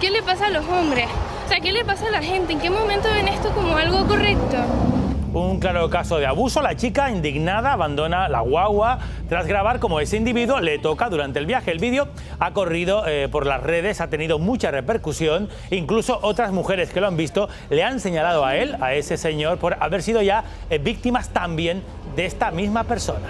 ¿Qué le pasa a los hombres? O sea, ¿qué le pasa a la gente? ¿En qué momento ven esto como algo correcto? Un claro caso de abuso. La chica, indignada, abandona la guagua tras grabar como ese individuo le toca durante el viaje. El vídeo ha corrido eh, por las redes, ha tenido mucha repercusión. Incluso otras mujeres que lo han visto le han señalado a él, a ese señor, por haber sido ya eh, víctimas también de esta misma persona.